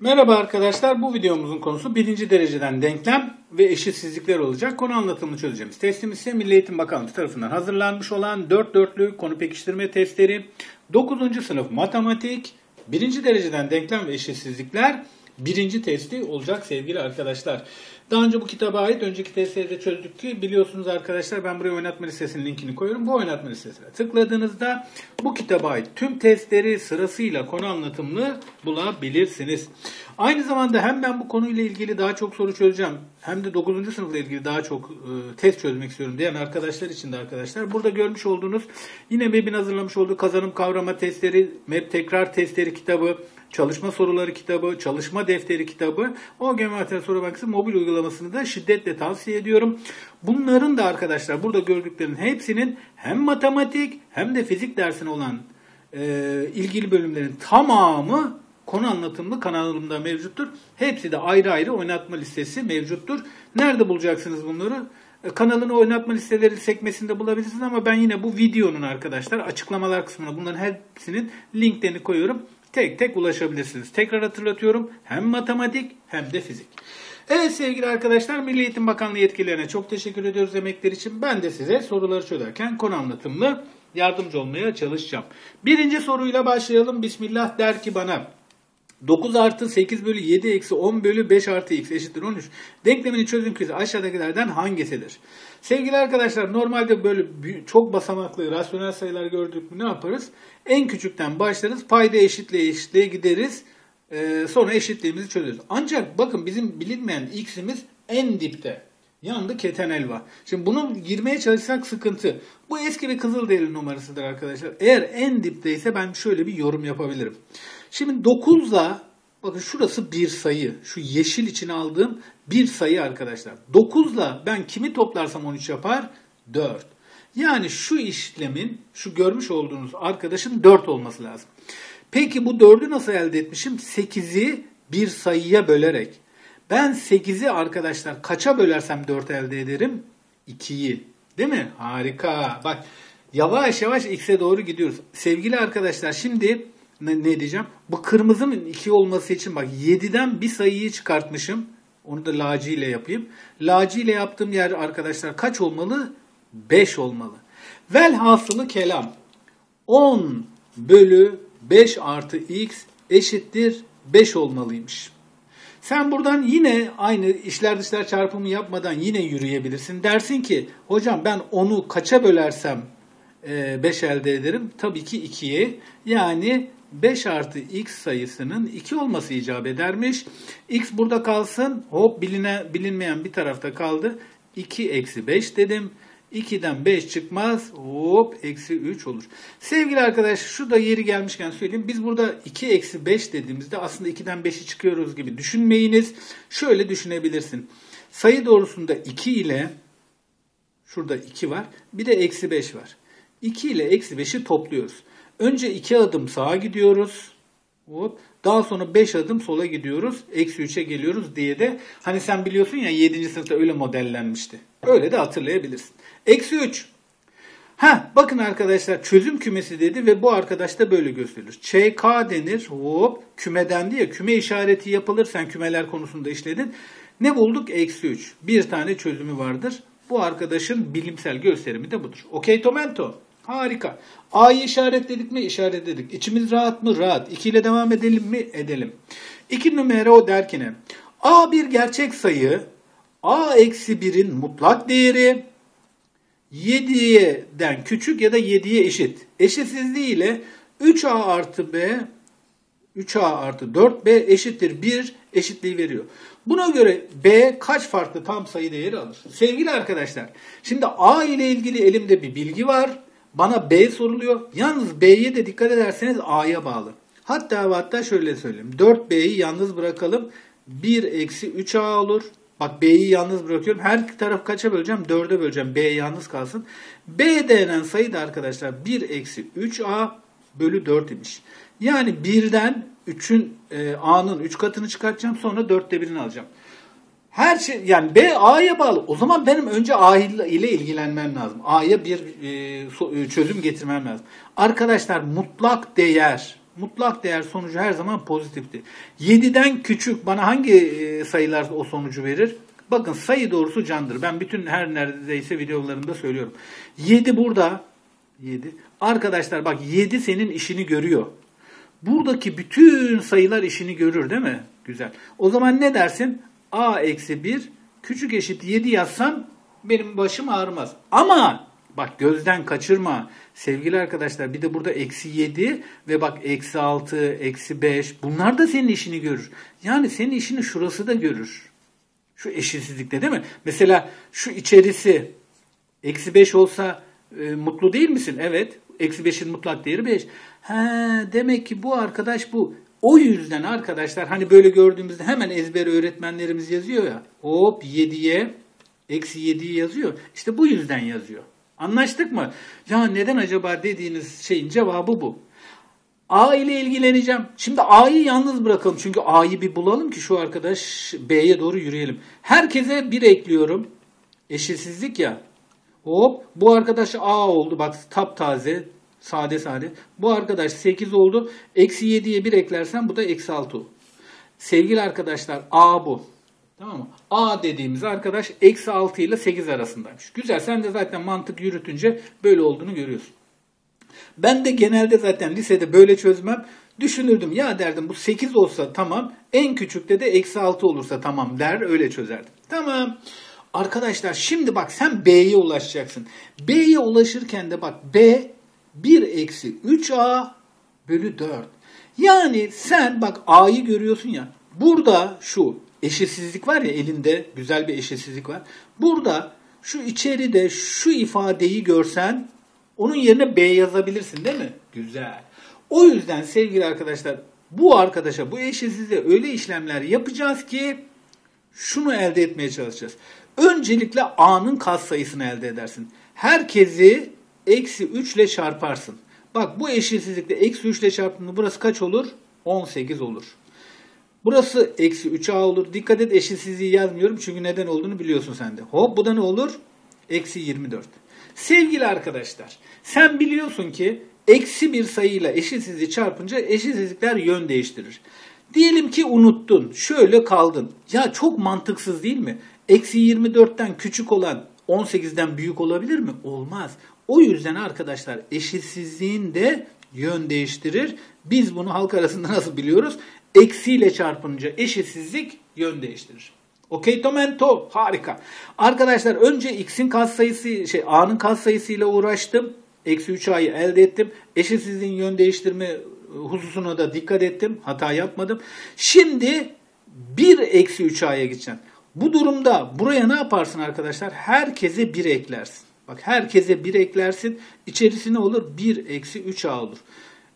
Merhaba arkadaşlar. Bu videomuzun konusu birinci dereceden denklem ve eşitsizlikler olacak. Konu anlatımını çözeceğimiz. Testimiz ise Milli Eğitim Bakanlığı tarafından hazırlanmış olan 4 dörtlü konu pekiştirme testleri. 9. sınıf matematik, birinci dereceden denklem ve eşitsizlikler birinci testi olacak sevgili arkadaşlar. Daha önce bu kitaba ait önceki testlerde çözdük ki biliyorsunuz arkadaşlar ben buraya oynatma listesinin linkini koyuyorum. Bu oynatma listesine tıkladığınızda bu kitaba ait tüm testleri sırasıyla konu anlatımını bulabilirsiniz. Aynı zamanda hem ben bu konuyla ilgili daha çok soru çözeceğim hem de 9. sınıfla ilgili daha çok e, test çözmek istiyorum diyen arkadaşlar için de arkadaşlar burada görmüş olduğunuz yine MEB'in hazırlamış olduğu kazanım kavrama testleri, MEB tekrar testleri kitabı, çalışma soruları kitabı, çalışma defteri kitabı, o Materyal Soru Bankası mobil uygulamasını da şiddetle tavsiye ediyorum. Bunların da arkadaşlar burada gördüklerinin hepsinin hem matematik hem de fizik dersine olan e, ilgili bölümlerin tamamı konu anlatımlı kanalımda mevcuttur. Hepsi de ayrı ayrı oynatma listesi mevcuttur. Nerede bulacaksınız bunları? E, kanalın oynatma listeleri sekmesinde bulabilirsiniz ama ben yine bu videonun arkadaşlar açıklamalar kısmına bunların hepsinin linklerini koyuyorum tek tek ulaşabilirsiniz. Tekrar hatırlatıyorum hem matematik hem de fizik. Evet sevgili arkadaşlar Milli Eğitim Bakanlığı yetkililerine çok teşekkür ediyoruz emekler için. Ben de size soruları çözerken konu anlatımlı yardımcı olmaya çalışacağım. Birinci soruyla başlayalım. Bismillah der ki bana 9 artı 8 bölü 7 eksi 10 bölü 5 artı x eşittir 13. Denkleminin çözüm krizı aşağıdakilerden hangisidir? Sevgili arkadaşlar normalde böyle çok basamaklı rasyonel sayılar gördük mü ne yaparız? En küçükten başlarız. Payda eşitliğe eşitliğe gideriz. Ee, sonra eşitliğimizi çözeriz. Ancak bakın bizim bilinmeyen x'imiz en dipte. Yandı keten elva. Şimdi bunu girmeye çalışsak sıkıntı. Bu eski bir Kızılderili numarasıdır arkadaşlar. Eğer en dipteyse ben şöyle bir yorum yapabilirim. Şimdi 9 ile bakın şurası bir sayı. Şu yeşil içine aldığım bir sayı arkadaşlar. 9 ile ben kimi toplarsam 13 yapar? 4. Yani şu işlemin şu görmüş olduğunuz arkadaşın 4 olması lazım. Peki bu 4'ü nasıl elde etmişim? 8'i bir sayıya bölerek. Ben 8'i arkadaşlar kaça bölersem 4 elde ederim? 2'yi. Değil mi? Harika. Bak yavaş yavaş x'e doğru gidiyoruz. Sevgili arkadaşlar şimdi ne, ne diyeceğim? Bu kırmızının 2 olması için bak 7'den bir sayıyı çıkartmışım. Onu da laci ile yapayım. Laci ile yaptığım yer arkadaşlar kaç olmalı? 5 olmalı. Velhasılı kelam 10 bölü 5 artı x eşittir 5 olmalıymış. Sen buradan yine aynı işler dışlar çarpımı yapmadan yine yürüyebilirsin. Dersin ki hocam ben onu kaça bölersem 5 e, elde ederim? Tabii ki 2'ye. Yani 5 artı x sayısının 2 olması icap edermiş. x burada kalsın. Hop biline, bilinmeyen bir tarafta kaldı. 2 eksi 5 dedim. 2'den 5 çıkmaz. Hop eksi 3 olur. Sevgili arkadaş şu da yeri gelmişken söyleyeyim. Biz burada 2 eksi 5 dediğimizde aslında 2'den 5'i çıkıyoruz gibi düşünmeyiniz. Şöyle düşünebilirsin. Sayı doğrusunda 2 ile şurada 2 var. Bir de eksi 5 var. 2 ile eksi 5'i topluyoruz. Önce 2 adım sağa gidiyoruz. Hop. Daha sonra 5 adım sola gidiyoruz. Eksi 3'e geliyoruz diye de hani sen biliyorsun ya 7. sınıfta öyle modellenmişti. Öyle de hatırlayabilirsin. Eksi 3. Ha bakın arkadaşlar çözüm kümesi dedi ve bu arkadaş da böyle gösterilir. ÇK denir. Hop kümeden diye küme işareti yapılır. Sen kümeler konusunda işledin. Ne bulduk? Eksi 3. Bir tane çözümü vardır. Bu arkadaşın bilimsel gösterimi de budur. Okey Tomento. Harika. A'yı işaretledik mi? İşaretledik. İçimiz rahat mı? Rahat. 2 ile devam edelim mi? Edelim. 2 numara o derkine. A bir gerçek sayı. A eksi 1'in mutlak değeri 7'den küçük ya da 7'ye eşit. Eşitsizliği ile 3A artı B 3A artı 4B eşittir 1 eşitliği veriyor. Buna göre B kaç farklı tam sayı değeri alır? Sevgili arkadaşlar şimdi A ile ilgili elimde bir bilgi var. Bana B soruluyor. Yalnız B'ye de dikkat ederseniz A'ya bağlı. Hatta hatta şöyle söyleyeyim. 4B'yi yalnız bırakalım. 1 eksi 3A olur. Bak B'yi yalnız bırakıyorum. Her taraf kaça böleceğim? 4'e böleceğim. B yalnız kalsın. B denen sayı da arkadaşlar 1 eksi 3A bölü 4 imiş. Yani 1'den 3'ün e, A'nın 3 katını çıkartacağım. Sonra 4'te 1'ini alacağım. Her şey yani B A'ya bağlı. O zaman benim önce A ile ilgilenmem lazım. A'ya bir e, e, çözüm getirmem lazım. Arkadaşlar mutlak değer mutlak değer sonucu her zaman pozitifti. 7'den küçük bana hangi e, sayılar o sonucu verir? Bakın sayı doğrusu candır. Ben bütün her neredeyse videolarımda söylüyorum. 7 burada. 7. Arkadaşlar bak 7 senin işini görüyor. Buradaki bütün sayılar işini görür değil mi? Güzel. O zaman ne dersin? A eksi 1 küçük eşit 7 yazsam benim başım ağrımaz. Ama bak gözden kaçırma. Sevgili arkadaşlar bir de burada eksi 7 ve bak eksi 6, eksi 5 bunlar da senin işini görür. Yani senin işini şurası da görür. Şu eşitsizlikte değil mi? Mesela şu içerisi eksi 5 olsa e, mutlu değil misin? Evet. Eksi 5'in mutlak değeri 5. He, demek ki bu arkadaş bu. O yüzden arkadaşlar hani böyle gördüğümüzde hemen ezber öğretmenlerimiz yazıyor ya. Hop 7'ye eksi 7'yi yazıyor. İşte bu yüzden yazıyor. Anlaştık mı? Ya neden acaba dediğiniz şeyin cevabı bu. A ile ilgileneceğim. Şimdi A'yı yalnız bırakalım. Çünkü A'yı bir bulalım ki şu arkadaş B'ye doğru yürüyelim. Herkese bir ekliyorum. Eşitsizlik ya. Hop bu arkadaş A oldu. Bak taptaze. Sade sade. Bu arkadaş 8 oldu. Eksi 7'ye 1 eklersen bu da eksi 6 olur. Sevgili arkadaşlar A bu. Tamam mı? A dediğimiz arkadaş eksi 6 ile 8 arasındaymış. Güzel sen de zaten mantık yürütünce böyle olduğunu görüyorsun. Ben de genelde zaten lisede böyle çözmem. Düşünürdüm ya derdim bu 8 olsa tamam en küçükte de eksi 6 olursa tamam der öyle çözerdim. Tamam. Arkadaşlar şimdi bak sen B'ye ulaşacaksın. B'ye ulaşırken de bak B 1 eksi 3A bölü 4. Yani sen bak A'yı görüyorsun ya. Burada şu eşitsizlik var ya elinde güzel bir eşitsizlik var. Burada şu içeride şu ifadeyi görsen onun yerine B yazabilirsin değil mi? Güzel. O yüzden sevgili arkadaşlar bu arkadaşa bu eşitsizliğe öyle işlemler yapacağız ki şunu elde etmeye çalışacağız. Öncelikle A'nın katsayısını elde edersin. Herkesi eksi 3 ile çarparsın. Bak bu eşitsizlikte eksi 3 ile çarptığında burası kaç olur? 18 olur. Burası eksi 3A olur. Dikkat et eşitsizliği yazmıyorum çünkü neden olduğunu biliyorsun sen de. Hop bu da ne olur? Eksi 24. Sevgili arkadaşlar sen biliyorsun ki eksi bir sayıyla eşitsizliği çarpınca eşitsizlikler yön değiştirir. Diyelim ki unuttun. Şöyle kaldın. Ya çok mantıksız değil mi? Eksi 24'ten küçük olan 18'den büyük olabilir mi? Olmaz. O yüzden arkadaşlar eşitsizliğin de yön değiştirir. Biz bunu halk arasında nasıl biliyoruz? Eksiyle çarpınca eşitsizlik yön değiştirir. Okey tomento harika. Arkadaşlar önce x'in katsayısı şey a'nın katsayısıyla uğraştım. Eksi 3a'yı elde ettim. Eşitsizliğin yön değiştirme hususuna da dikkat ettim. Hata yapmadım. Şimdi 1 eksi 3a'ya gideceğim. Bu durumda buraya ne yaparsın arkadaşlar? Herkese 1 eklersin. Bak herkese 1 eklersin. İçerisi ne olur? 1 eksi 3a olur.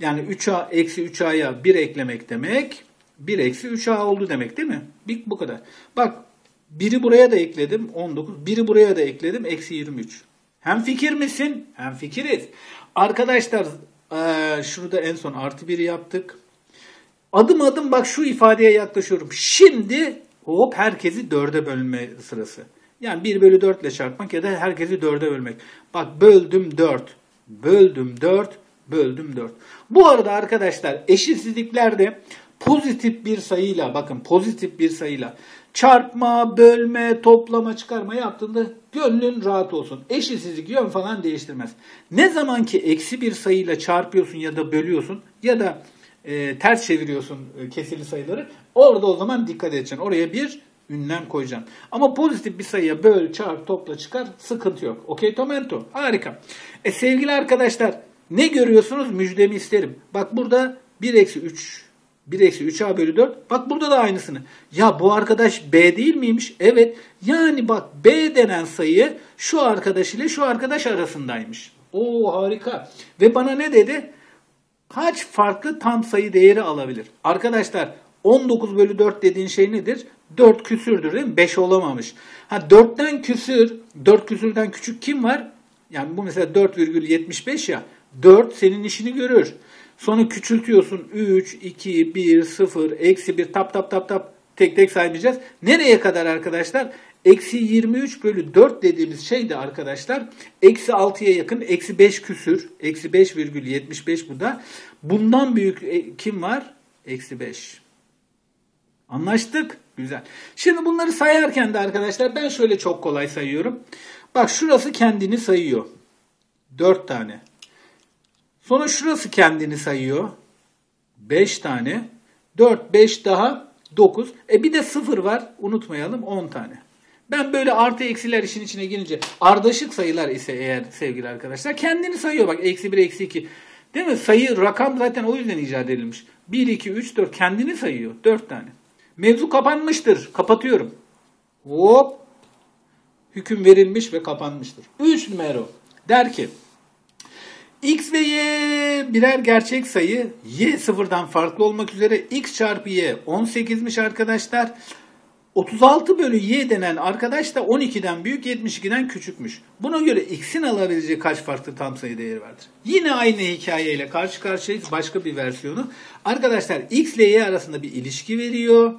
Yani 3a eksi 3a'ya 1 eklemek demek 1 eksi 3a oldu demek değil mi? Bir, bu kadar. Bak biri buraya da ekledim 19. Biri buraya da ekledim eksi 23. Hem fikir misin? Hem fikiriz. Arkadaşlar ee, şurada en son artı 1 yaptık. Adım adım bak şu ifadeye yaklaşıyorum. Şimdi hop herkesi 4'e bölme sırası. Yani 1 bölü 4 ile çarpmak ya da herkesi 4'e bölmek. Bak böldüm 4. Böldüm 4. Böldüm 4. Bu arada arkadaşlar eşitsizliklerde pozitif bir sayıyla bakın pozitif bir sayıyla çarpma, bölme, toplama, çıkarma yaptığında gönlün rahat olsun. Eşitsizlik yön falan değiştirmez. Ne zaman ki eksi bir sayıyla çarpıyorsun ya da bölüyorsun ya da e, ters çeviriyorsun e, kesirli sayıları orada o zaman dikkat edeceksin. Oraya bir ünlem koyacaksın. Ama pozitif bir sayıya böl, çarp, topla, çıkar sıkıntı yok. Okey tomento. Harika. E sevgili arkadaşlar ne görüyorsunuz? Müjdemi isterim. Bak burada 1 eksi 3 1 eksi 3a bölü 4. Bak burada da aynısını. Ya bu arkadaş b değil miymiş? Evet. Yani bak b denen sayı şu arkadaş ile şu arkadaş arasındaymış. Oo harika. Ve bana ne dedi? Kaç farklı tam sayı değeri alabilir? Arkadaşlar 19 bölü 4 dediğin şey nedir? 4 küsürdür değil mi? 5 olamamış. Ha 4'ten küsür, 4 küsürden küçük kim var? Yani bu mesela 4,75 ya. 4 senin işini görür. Sonra küçültüyorsun. 3, 2, 1, 0, eksi 1 tap tap tap tap tek tek saymayacağız. Nereye kadar arkadaşlar? Eksi 23 bölü 4 dediğimiz şey de arkadaşlar eksi 6'ya yakın eksi 5 küsür. Eksi 5,75 bu da. Bundan büyük e, kim var? Eksi 5. Anlaştık. Güzel. Şimdi bunları sayarken de arkadaşlar ben şöyle çok kolay sayıyorum. Bak şurası kendini sayıyor. 4 tane. Sonra şurası kendini sayıyor. 5 tane. 4, 5 daha 9. E bir de 0 var. Unutmayalım 10 tane. Ben böyle artı eksiler işin içine girince ardışık sayılar ise eğer sevgili arkadaşlar kendini sayıyor. Bak eksi 1, eksi 2. Değil mi? Sayı, rakam zaten o yüzden icat edilmiş. 1, 2, 3, 4 kendini sayıyor. 4 tane. Mevzu kapanmıştır. Kapatıyorum. Hop. Hüküm verilmiş ve kapanmıştır. 3 numara der ki X ve Y birer gerçek sayı. Y sıfırdan farklı olmak üzere X çarpı Y 18'miş arkadaşlar. 36 bölü Y denen arkadaş da 12'den büyük 72'den küçükmüş. Buna göre X'in alabileceği kaç farklı tam sayı değeri vardır? Yine aynı hikayeyle karşı karşıyayız. Başka bir versiyonu. Arkadaşlar X ile Y arasında bir ilişki veriyor.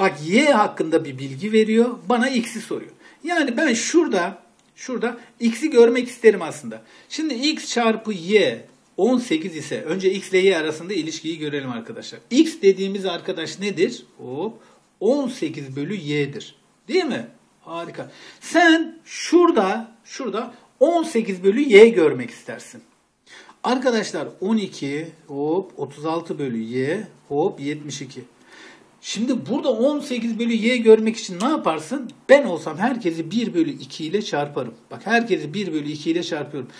Bak Y hakkında bir bilgi veriyor. Bana X'i soruyor. Yani ben şurada şurada X'i görmek isterim aslında. Şimdi X çarpı Y 18 ise önce X ile Y arasında ilişkiyi görelim arkadaşlar. X dediğimiz arkadaş nedir? Hop 18 bölü y'dir. Değil mi? Harika. Sen şurada şurada 18 bölü y görmek istersin. Arkadaşlar 12 hop 36 bölü y hop 72. Şimdi burada 18 bölü y görmek için ne yaparsın? Ben olsam herkesi 1 bölü 2 ile çarparım. Bak herkesi 1 bölü 2 ile çarpıyorum.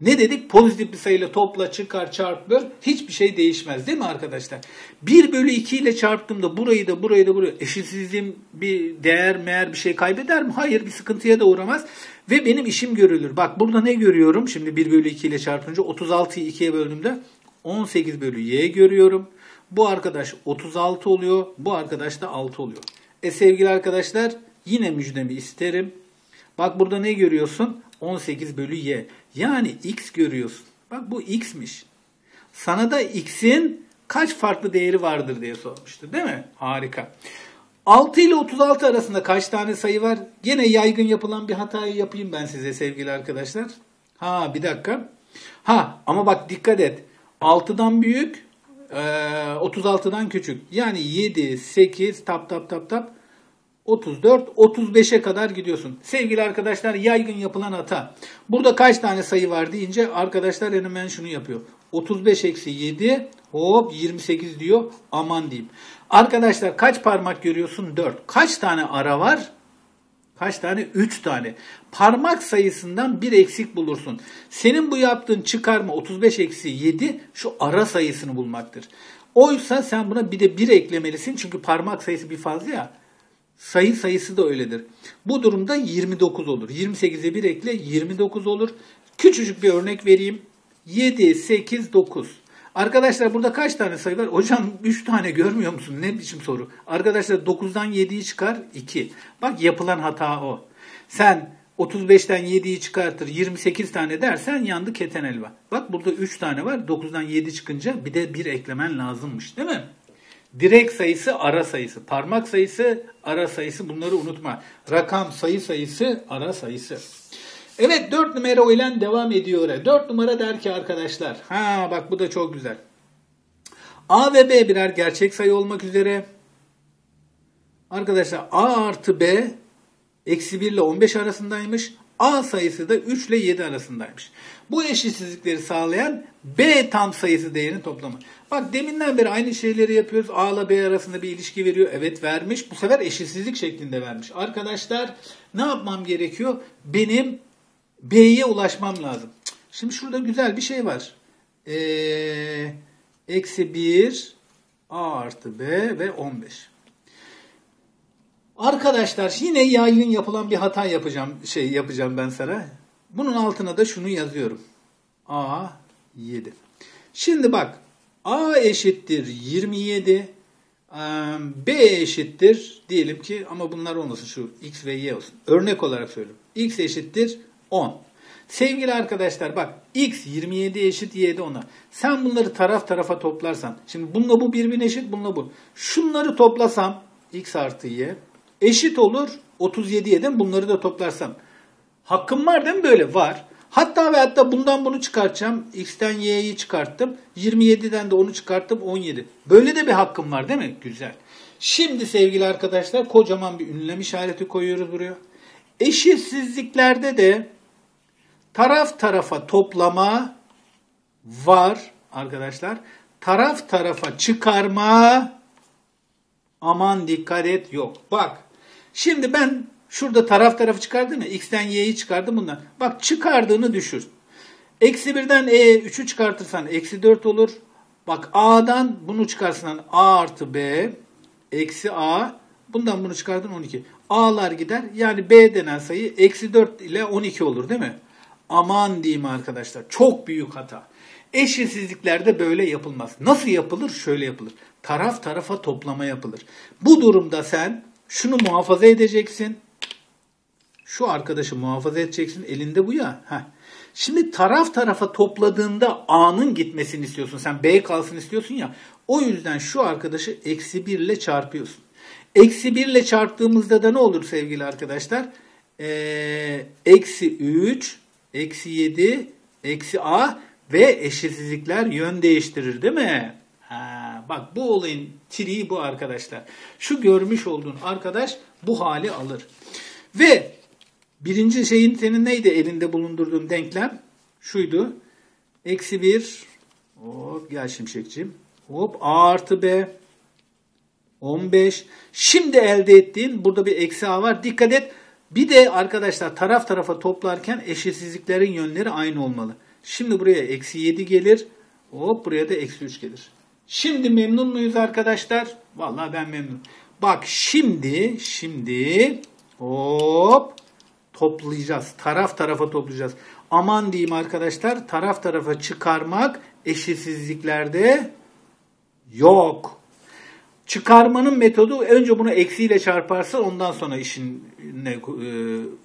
Ne dedik? Pozitif bir sayıyla topla, çıkar, çarp, böl. Hiçbir şey değişmez değil mi arkadaşlar? 1 bölü 2 ile çarptığımda burayı da burayı da burayı eşitsizliğim bir değer meğer bir şey kaybeder mi? Hayır bir sıkıntıya da uğramaz. Ve benim işim görülür. Bak burada ne görüyorum? Şimdi 1 bölü 2 ile çarpınca 36'yı 2'ye böldüğümde 18 bölü y görüyorum. Bu arkadaş 36 oluyor. Bu arkadaş da 6 oluyor. E sevgili arkadaşlar yine müjdemi isterim. Bak burada ne görüyorsun? 18 bölü y. Yani x görüyorsun. Bak bu x'miş. Sana da x'in kaç farklı değeri vardır diye sormuştu değil mi? Harika. 6 ile 36 arasında kaç tane sayı var? Gene yaygın yapılan bir hatayı yapayım ben size sevgili arkadaşlar. Ha bir dakika. Ha ama bak dikkat et. 6'dan büyük, 36'dan küçük. Yani 7, 8, tap tap tap tap 34, 35'e kadar gidiyorsun. Sevgili arkadaşlar yaygın yapılan hata. Burada kaç tane sayı var deyince arkadaşlar hemen şunu yapıyor. 35 eksi 7 hop 28 diyor aman diyeyim. Arkadaşlar kaç parmak görüyorsun? 4. Kaç tane ara var? Kaç tane? 3 tane. Parmak sayısından bir eksik bulursun. Senin bu yaptığın çıkarma 35 eksi 7 şu ara sayısını bulmaktır. Oysa sen buna bir de 1 eklemelisin. Çünkü parmak sayısı bir fazla ya sayı sayısı da öyledir. Bu durumda 29 olur. 28'e 1 ekle 29 olur. Küçücük bir örnek vereyim. 7, 8, 9. Arkadaşlar burada kaç tane sayı var? Hocam 3 tane görmüyor musun? Ne biçim soru? Arkadaşlar 9'dan 7'yi çıkar 2. Bak yapılan hata o. Sen 35'ten 7'yi çıkartır 28 tane dersen yandı keten elva. Bak burada 3 tane var. 9'dan 7 çıkınca bir de 1 eklemen lazımmış değil mi? Direk sayısı ara sayısı. Parmak sayısı ara sayısı bunları unutma. Rakam sayı sayısı ara sayısı. Evet 4 numara ile devam ediyor. 4 numara der ki arkadaşlar. Ha bak bu da çok güzel. A ve B birer gerçek sayı olmak üzere. Arkadaşlar A artı B eksi 1 ile 15 arasındaymış. A sayısı da 3 ile 7 arasındaymış. Bu eşitsizlikleri sağlayan B tam sayısı değerinin toplamı. Bak deminden beri aynı şeyleri yapıyoruz. A ile B arasında bir ilişki veriyor. Evet vermiş. Bu sefer eşitsizlik şeklinde vermiş. Arkadaşlar ne yapmam gerekiyor? Benim B'ye ulaşmam lazım. Şimdi şurada güzel bir şey var. Ee, eksi 1 A artı B ve 15. Arkadaşlar yine yaygın yapılan bir hata yapacağım şey yapacağım ben sana. Bunun altına da şunu yazıyorum. A 7. Şimdi bak A eşittir 27. B eşittir diyelim ki ama bunlar olmasın şu X ve Y olsun. Örnek olarak söylüyorum. X eşittir 10. Sevgili arkadaşlar bak X 27 eşit Y de 10'a. Sen bunları taraf tarafa toplarsan. Şimdi bununla bu birbirine eşit bununla bu. Şunları toplasam X artı Y eşit olur 37 yedim bunları da toplarsam. Hakkım var değil mi böyle? Var. Hatta ve hatta bundan bunu çıkartacağım. X'ten Y'yi çıkarttım. 27'den de onu çıkarttım 17. Böyle de bir hakkım var değil mi? Güzel. Şimdi sevgili arkadaşlar kocaman bir ünlem işareti koyuyoruz buraya. Eşitsizliklerde de taraf tarafa toplama var arkadaşlar. Taraf tarafa çıkarma aman dikkat et yok. Bak şimdi ben şurada taraf tarafı çıkardım ya x'ten y'yi çıkardım bundan. Bak çıkardığını düşür. Eksi birden e 3'ü çıkartırsan eksi 4 olur. Bak a'dan bunu çıkarsan a artı b eksi a bundan bunu çıkardın 12. a'lar gider yani b denen sayı eksi 4 ile 12 olur değil mi? Aman diyeyim arkadaşlar çok büyük hata. Eşitsizliklerde böyle yapılmaz. Nasıl yapılır? Şöyle yapılır. Taraf tarafa toplama yapılır. Bu durumda sen şunu muhafaza edeceksin. Şu arkadaşı muhafaza edeceksin. Elinde bu ya. Heh. Şimdi taraf tarafa topladığında A'nın gitmesini istiyorsun. Sen B kalsın istiyorsun ya. O yüzden şu arkadaşı eksi 1 ile çarpıyorsun. Eksi 1 ile çarptığımızda da ne olur sevgili arkadaşlar? Ee, eksi 3, eksi 7, eksi A ve eşitsizlikler yön değiştirir değil mi? Ha, bak bu olayın triği bu arkadaşlar. Şu görmüş olduğun arkadaş bu hali alır. Ve birinci şeyin senin neydi elinde bulundurduğun denklem? Şuydu. Eksi 1 hop gel şimşekçim. Hop A artı B 15. Şimdi elde ettiğin burada bir eksi A var. Dikkat et. Bir de arkadaşlar taraf tarafa toplarken eşitsizliklerin yönleri aynı olmalı. Şimdi buraya eksi 7 gelir. Hop buraya da eksi 3 gelir. Şimdi memnun muyuz arkadaşlar? Vallahi ben memnunum. Bak şimdi, şimdi hop toplayacağız. Taraf tarafa toplayacağız. Aman diyeyim arkadaşlar taraf tarafa çıkarmak eşitsizliklerde yok. Çıkarmanın metodu önce bunu eksiyle çarparsa ondan sonra işin, ne,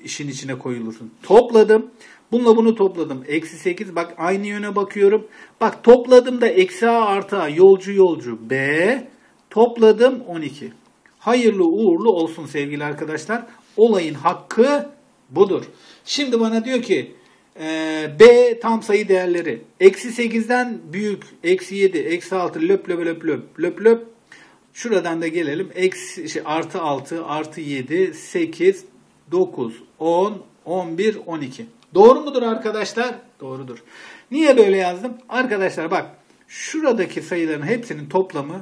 işin içine koyulursun. Topladım. Bununla bunu topladım. Eksi 8. Bak aynı yöne bakıyorum. Bak topladım da eksi A artı A. Yolcu yolcu B. Topladım 12. Hayırlı uğurlu olsun sevgili arkadaşlar. Olayın hakkı budur. Şimdi bana diyor ki e, B tam sayı değerleri. Eksi 8'den büyük. Eksi 7, eksi 6 löp löp löp löp löp löp. Şuradan da gelelim. Eksi, şey, artı 6, artı 7, 8, 9, 10, 11, 12. Doğru mudur arkadaşlar? Doğrudur. Niye böyle yazdım? Arkadaşlar bak şuradaki sayıların hepsinin toplamı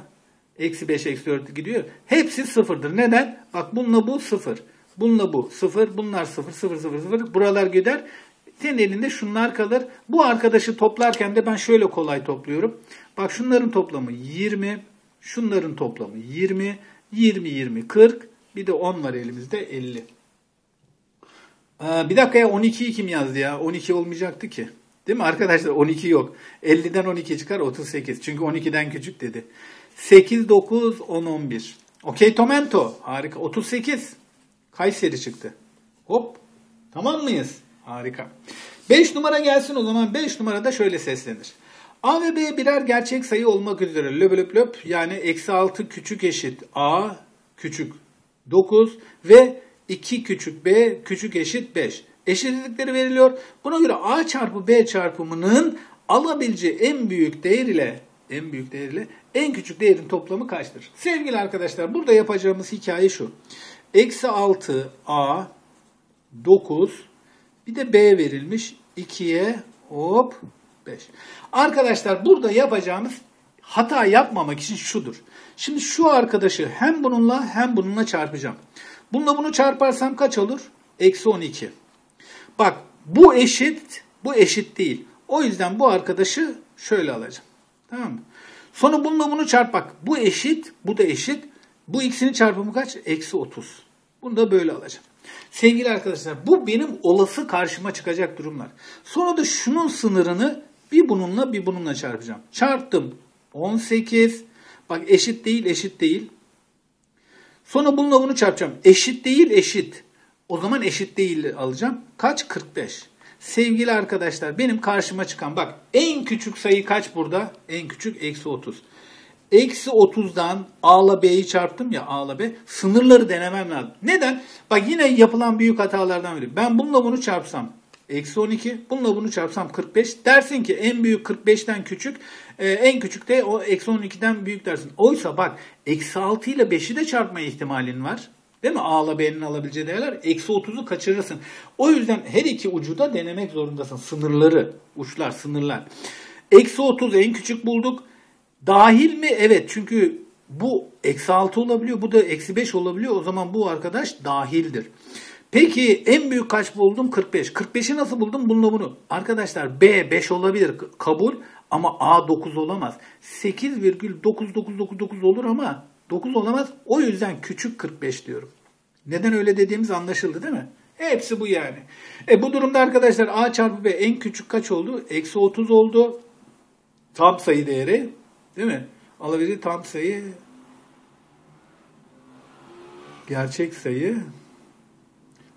eksi 5 eksi 4 gidiyor. Hepsi sıfırdır. Neden? Bak bununla bu sıfır. Bununla bu sıfır. Bunlar sıfır sıfır sıfır sıfır. Buralar gider. Senin elinde şunlar kalır. Bu arkadaşı toplarken de ben şöyle kolay topluyorum. Bak şunların toplamı 20. Şunların toplamı 20. 20 20 40. Bir de 10 var elimizde 50. Ee, bir dakika ya 12'yi kim yazdı ya? 12 olmayacaktı ki. Değil mi arkadaşlar? 12 yok. 50'den 12 çıkar 38. Çünkü 12'den küçük dedi. 8, 9, 10, 11. Okey Tomento. Harika. 38. Kayseri çıktı. Hop. Tamam mıyız? Harika. 5 numara gelsin o zaman. 5 numarada şöyle seslenir. A ve B birer gerçek sayı olmak üzere löp löp löp yani eksi 6 küçük eşit A küçük 9 ve 2 küçük b küçük eşit 5. Eşitlikleri veriliyor. Buna göre a çarpı b çarpımının alabileceği en büyük değer ile en büyük değer ile en küçük değerin toplamı kaçtır? Sevgili arkadaşlar burada yapacağımız hikaye şu. Eksi 6 a 9 bir de b verilmiş 2'ye hop 5. Arkadaşlar burada yapacağımız hata yapmamak için şudur. Şimdi şu arkadaşı hem bununla hem bununla çarpacağım. Bununla bunu çarparsam kaç olur? Eksi 12. Bak bu eşit, bu eşit değil. O yüzden bu arkadaşı şöyle alacağım. Tamam mı? Sonra bununla bunu çarp bak. Bu eşit, bu da eşit. Bu ikisinin çarpımı kaç? Eksi 30. Bunu da böyle alacağım. Sevgili arkadaşlar bu benim olası karşıma çıkacak durumlar. Sonra da şunun sınırını bir bununla bir bununla çarpacağım. Çarptım 18. Bak eşit değil eşit değil. Sonra bununla bunu çarpacağım. Eşit değil eşit. O zaman eşit değil alacağım. Kaç? 45. Sevgili arkadaşlar benim karşıma çıkan bak en küçük sayı kaç burada? En küçük eksi 30. Eksi 30'dan A ile B'yi çarptım ya A ile B. Sınırları denemem lazım. Neden? Bak yine yapılan büyük hatalardan biri. Ben bununla bunu çarpsam eksi 12. Bununla bunu çarpsam 45. Dersin ki en büyük 45'ten küçük. E, en küçük de o eksi 12'den büyük dersin. Oysa bak eksi 6 ile 5'i de çarpma ihtimalin var. Değil mi? A ile B'nin alabileceği değerler. Eksi 30'u kaçırırsın. O yüzden her iki ucu da denemek zorundasın. Sınırları, uçlar, sınırlar. Eksi 30 en küçük bulduk. Dahil mi? Evet. Çünkü bu eksi 6 olabiliyor. Bu da eksi 5 olabiliyor. O zaman bu arkadaş dahildir. Peki en büyük kaç buldum? 45. 45'i nasıl buldum? Bununla bunu. Arkadaşlar B 5 olabilir. Kabul. Ama A 9 olamaz. 8,9999 olur ama 9 olamaz. O yüzden küçük 45 diyorum. Neden öyle dediğimiz anlaşıldı değil mi? Hepsi bu yani. E bu durumda arkadaşlar A çarpı B en küçük kaç oldu? Eksi 30 oldu. Tam sayı değeri. Değil mi? Alabildiği tam sayı gerçek sayı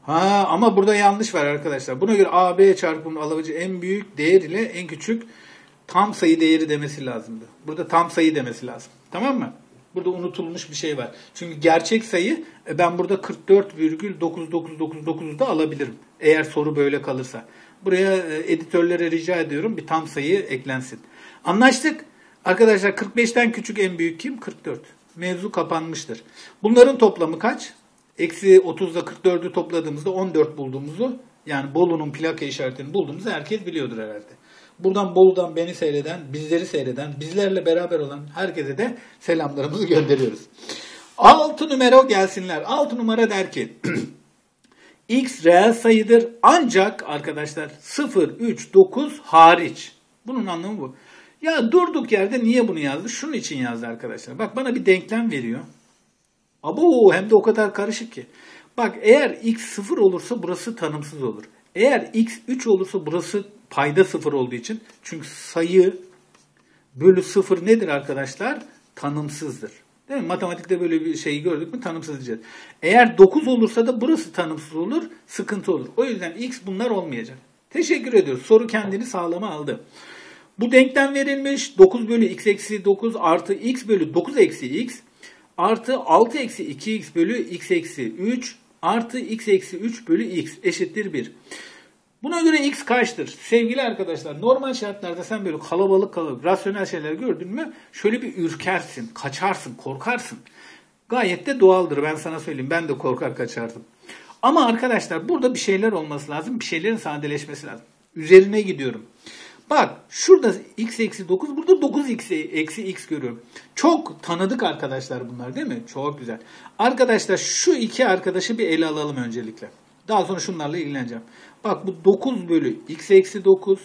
Ha ama burada yanlış var arkadaşlar. Buna göre A, B çarpımının alabileceği en büyük değer ile en küçük tam sayı değeri demesi lazımdı. Burada tam sayı demesi lazım. Tamam mı? Burada unutulmuş bir şey var. Çünkü gerçek sayı e, ben burada 44,9999 da alabilirim. Eğer soru böyle kalırsa. Buraya e, editörlere rica ediyorum bir tam sayı eklensin. Anlaştık. Arkadaşlar 45'ten küçük en büyük kim? 44. Mevzu kapanmıştır. Bunların toplamı kaç? Eksi 30'da 44'ü topladığımızda 14 bulduğumuzu yani Bolu'nun plaka işaretini bulduğumuzu herkes biliyordur herhalde. Buradan Bolu'dan beni seyreden, bizleri seyreden, bizlerle beraber olan herkese de selamlarımızı gönderiyoruz. 6 numara gelsinler. 6 numara der ki x reel sayıdır ancak arkadaşlar 0, 3, 9 hariç. Bunun anlamı bu. Ya durduk yerde niye bunu yazdı? Şunun için yazdı arkadaşlar. Bak bana bir denklem veriyor. Abo hem de o kadar karışık ki. Bak eğer x 0 olursa burası tanımsız olur. Eğer x 3 olursa burası payda 0 olduğu için. Çünkü sayı bölü 0 nedir arkadaşlar? Tanımsızdır. Değil mi? Matematikte böyle bir şeyi gördük mü tanımsız diyeceğiz. Eğer 9 olursa da burası tanımsız olur, sıkıntı olur. O yüzden x bunlar olmayacak. Teşekkür ediyoruz. Soru kendini sağlama aldı. Bu denklem verilmiş. 9 bölü x eksi 9 artı x bölü 9 eksi x artı 6 eksi 2x bölü x eksi 3 artı x eksi 3 bölü x eşittir 1. Buna göre x kaçtır? Sevgili arkadaşlar normal şartlarda sen böyle kalabalık kalabalık rasyonel şeyler gördün mü şöyle bir ürkersin, kaçarsın, korkarsın. Gayet de doğaldır ben sana söyleyeyim. Ben de korkar kaçardım. Ama arkadaşlar burada bir şeyler olması lazım. Bir şeylerin sadeleşmesi lazım. Üzerine gidiyorum. Bak şurada x eksi 9 burada 9 x eksi x görüyorum. Çok tanıdık arkadaşlar bunlar değil mi? Çok güzel. Arkadaşlar şu iki arkadaşı bir ele alalım öncelikle. Daha sonra şunlarla ilgileneceğim. Bak bu 9 bölü x eksi 9.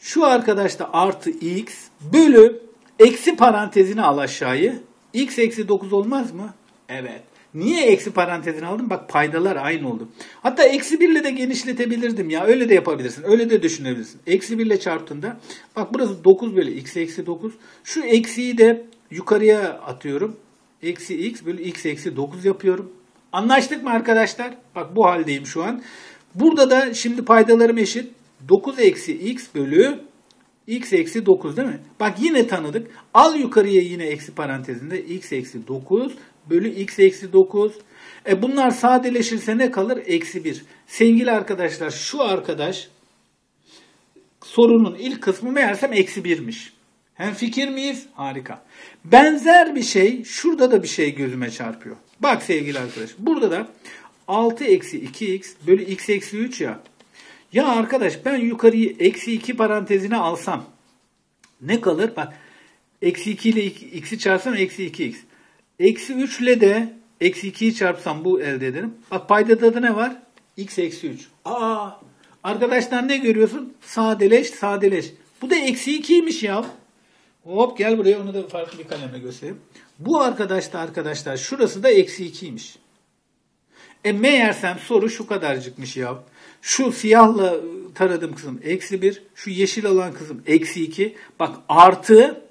Şu arkadaş da artı x bölü eksi parantezini al aşağıyı. x eksi 9 olmaz mı? Evet. Niye eksi parantezini aldım? Bak paydalar aynı oldu. Hatta eksi 1 ile de genişletebilirdim ya. Öyle de yapabilirsin. Öyle de düşünebilirsin. Eksi 1 ile çarptığında bak burası 9 bölü x eksi 9. Şu eksiyi de yukarıya atıyorum. Eksi x bölü x eksi 9 yapıyorum. Anlaştık mı arkadaşlar? Bak bu haldeyim şu an. Burada da şimdi paydalarım eşit. 9 eksi x bölü x eksi 9 değil mi? Bak yine tanıdık. Al yukarıya yine eksi parantezinde x eksi 9 bölü x eksi 9. E bunlar sadeleşirse ne kalır? Eksi 1. Sevgili arkadaşlar şu arkadaş sorunun ilk kısmı meğersem eksi 1'miş. Hem fikir miyiz? Harika. Benzer bir şey şurada da bir şey gözüme çarpıyor. Bak sevgili arkadaş burada da 6 eksi 2x bölü x eksi 3 ya. Ya arkadaş ben yukarıyı eksi 2 parantezine alsam ne kalır? Bak eksi 2 ile x'i çarpsam eksi 2x. Eksi 3 ile de eksi 2'yi çarpsam bu elde ederim. Bak paydada da ne var? x eksi 3. Aa arkadaşlar ne görüyorsun? Sadeleş sadeleş. Bu da eksi 2'ymiş ya. Hop gel buraya onu da farklı bir kalemle göstereyim. Bu arkadaş da arkadaşlar şurası da eksi 2'ymiş. E meğersem soru şu kadarcıkmış ya. Şu siyahla taradığım kısım eksi 1. Şu yeşil olan kısım eksi 2. Bak artı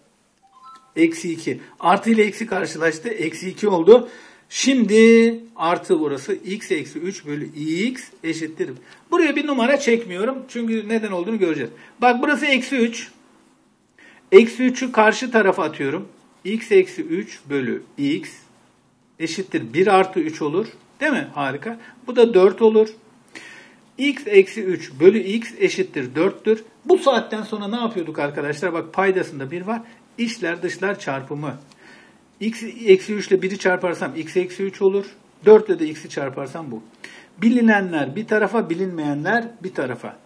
eksi 2. Artı ile eksi karşılaştı. Eksi 2 oldu. Şimdi artı burası x eksi 3 bölü x eşittir. Buraya bir numara çekmiyorum. Çünkü neden olduğunu göreceğiz. Bak burası eksi 3. Eksi 3'ü karşı tarafa atıyorum. x eksi 3 bölü x eşittir 1 artı 3 olur. Değil mi? Harika. Bu da 4 olur. x eksi 3 bölü x eşittir 4'tür. Bu saatten sonra ne yapıyorduk arkadaşlar? Bak paydasında 1 var. İçler dışlar çarpımı. x eksi 3 ile 1'i çarparsam x eksi 3 olur. 4 ile de x'i çarparsam bu. Bilinenler bir tarafa, bilinmeyenler bir tarafa.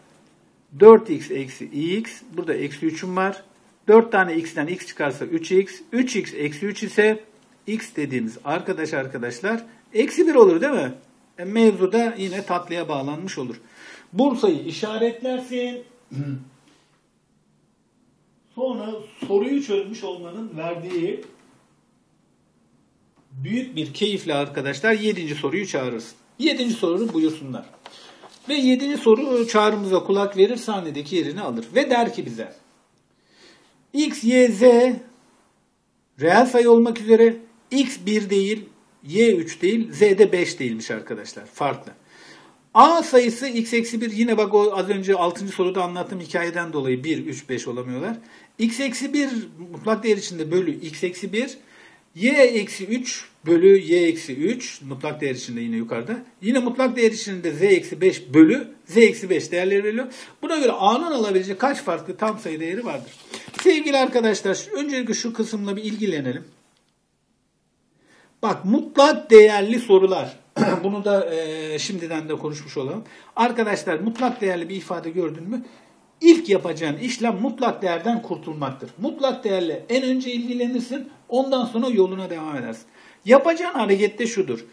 4x eksi x. Burada eksi 3'üm var. 4 tane x'ten x çıkarsa 3x. 3x eksi 3 ise x dediğimiz arkadaş arkadaşlar eksi 1 olur değil mi? E, mevzu da yine tatlıya bağlanmış olur. Bursayı işaretlersin. Sonra soruyu çözmüş olmanın verdiği büyük bir keyifle arkadaşlar 7. soruyu çağırırsın. 7. soru buyursunlar. Ve 7. soru çağrımıza kulak verir sahnedeki yerini alır. Ve der ki bize x, y, z reel sayı olmak üzere x 1 değil, y 3 değil, z de 5 değilmiş arkadaşlar. Farklı. A sayısı x eksi 1 yine bak o az önce 6. soruda anlattığım hikayeden dolayı 1, 3, 5 olamıyorlar. x eksi 1 mutlak değer içinde bölü x eksi 1 y eksi 3 bölü y eksi 3 mutlak değer içinde yine yukarıda. Yine mutlak değer içinde z eksi 5 bölü z eksi 5 değerleri veriliyor. Buna göre a'nın alabileceği kaç farklı tam sayı değeri vardır? Sevgili arkadaşlar öncelikle şu kısımla bir ilgilenelim. Bak mutlak değerli sorular. Bunu da e, şimdiden de konuşmuş olalım. Arkadaşlar mutlak değerli bir ifade gördün mü? İlk yapacağın işlem mutlak değerden kurtulmaktır. Mutlak değerle en önce ilgilenirsin, ondan sonra yoluna devam edersin. Yapacağın harekette şudur.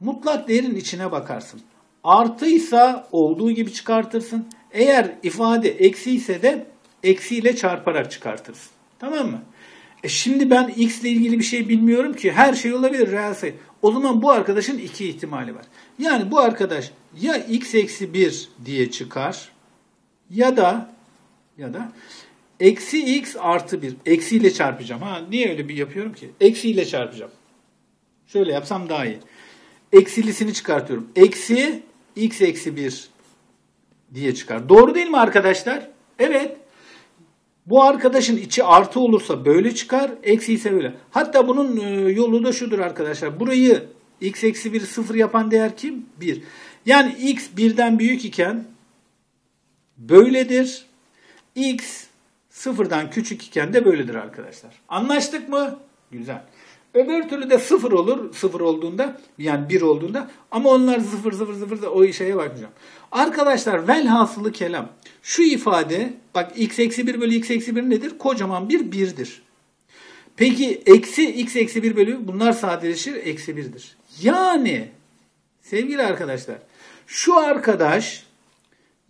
Mutlak değerin içine bakarsın. Artıysa olduğu gibi çıkartırsın. Eğer ifade eksi ise de eksiyle çarparak çıkartırsın. Tamam mı? E şimdi ben x ile ilgili bir şey bilmiyorum ki. Her şey olabilir reel sayı. O zaman bu arkadaşın iki ihtimali var. Yani bu arkadaş ya x eksi 1 diye çıkar ya da ya da eksi x artı 1 eksiyle çarpacağım. Ha niye öyle bir yapıyorum ki? Eksiyle çarpacağım. Şöyle yapsam daha iyi. Eksilisini çıkartıyorum. Eksi x eksi 1 diye çıkar. Doğru değil mi arkadaşlar? Evet. Bu arkadaşın içi artı olursa böyle çıkar, eksi ise böyle. Hatta bunun e, yolu da şudur arkadaşlar. Burayı x eksi 1 sıfır yapan değer kim? 1. Yani x birden büyük iken böyledir. x sıfırdan küçük iken de böyledir arkadaşlar. Anlaştık mı? Güzel. Öbür türlü de sıfır olur. Sıfır olduğunda yani bir olduğunda ama onlar sıfır sıfır sıfır da o şeye bakmayacağım. Arkadaşlar velhasılı kelam. Şu ifade bak x eksi 1 bölü x eksi 1 nedir? Kocaman bir birdir. Peki eksi x eksi 1 bölü bunlar sadeleşir eksi 1'dir. Yani sevgili arkadaşlar şu arkadaş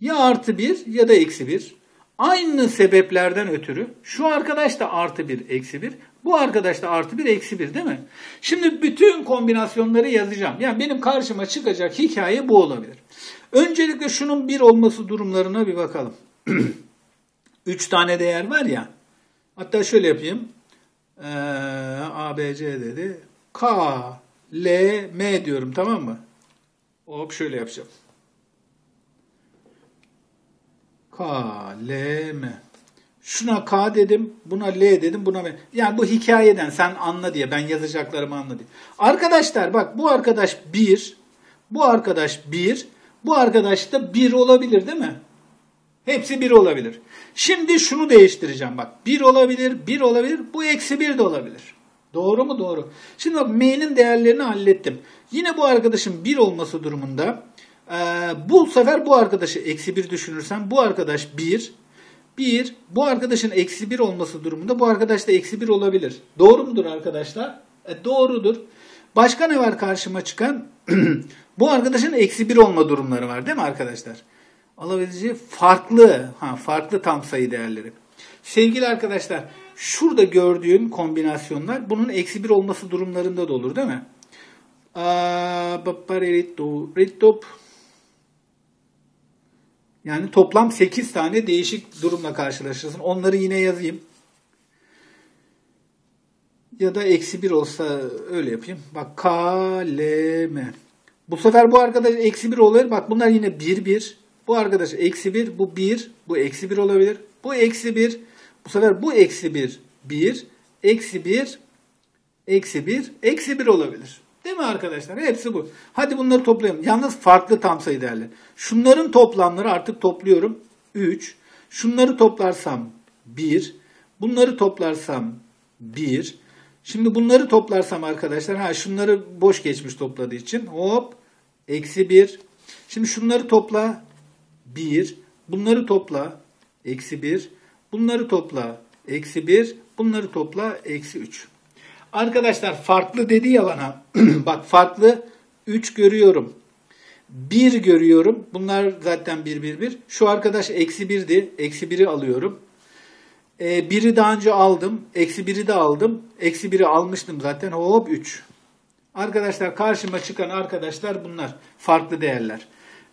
ya artı 1 ya da eksi 1. Aynı sebeplerden ötürü şu arkadaş da artı 1 eksi 1 bu arkadaş da artı 1 eksi 1 değil mi? Şimdi bütün kombinasyonları yazacağım. Yani benim karşıma çıkacak hikaye bu olabilir. Öncelikle şunun 1 olması durumlarına bir bakalım. 3 tane değer var ya. Hatta şöyle yapayım. Ee, A, B, C dedi. K, L, M diyorum tamam mı? Hop şöyle yapacağım. K, L, M. Şuna K dedim, buna L dedim, buna M. Yani bu hikayeden sen anla diye, ben yazacaklarımı anla diye. Arkadaşlar bak bu arkadaş 1, bu arkadaş 1, bu arkadaş da 1 olabilir değil mi? Hepsi 1 olabilir. Şimdi şunu değiştireceğim bak. 1 olabilir, 1 olabilir, bu eksi 1 de olabilir. Doğru mu? Doğru. Şimdi bak m'nin değerlerini hallettim. Yine bu arkadaşın 1 olması durumunda e, bu sefer bu arkadaşı eksi 1 düşünürsem bu arkadaş 1, 1. Bu arkadaşın eksi 1 olması durumunda bu arkadaş da eksi 1 olabilir. Doğru mudur arkadaşlar? E, doğrudur. Başka ne var karşıma çıkan? bu arkadaşın eksi 1 olma durumları var değil mi arkadaşlar? Alabileceği farklı, ha, farklı tam sayı değerleri. Sevgili arkadaşlar, şurada gördüğün kombinasyonlar bunun eksi 1 olması durumlarında da olur değil mi? Aa, yani toplam 8 tane değişik durumla karşılaşırsın. Onları yine yazayım. Ya da eksi 1 olsa öyle yapayım. Bak K, L, M. Bu sefer bu arkadaş eksi 1 olabilir. Bak bunlar yine 1, 1. Bu arkadaş eksi 1, bu 1, bu eksi 1 olabilir. Bu eksi 1, Bu sefer bu eksi 1, 1, eksi 1, eksi 1, eksi 1 olabilir. Değil mi arkadaşlar? Hepsi bu. Hadi bunları toplayalım. Yalnız farklı tam sayı değerli. Şunların toplamları artık topluyorum. 3. Şunları toplarsam 1. Bunları toplarsam 1. Şimdi bunları toplarsam arkadaşlar, ha şunları boş geçmiş topladığı için hop eksi 1. Şimdi şunları topla 1. Bunları topla eksi 1. Bunları topla eksi 1. Bunları topla eksi 3. Arkadaşlar farklı dedi ya bana. Bak farklı 3 görüyorum. 1 görüyorum. Bunlar zaten 1 1 1. Şu arkadaş eksi 1'di. Eksi 1'i alıyorum. E, biri daha önce aldım. Eksi biri de aldım. Eksi biri almıştım zaten. Hop 3. Arkadaşlar karşıma çıkan arkadaşlar bunlar. Farklı değerler.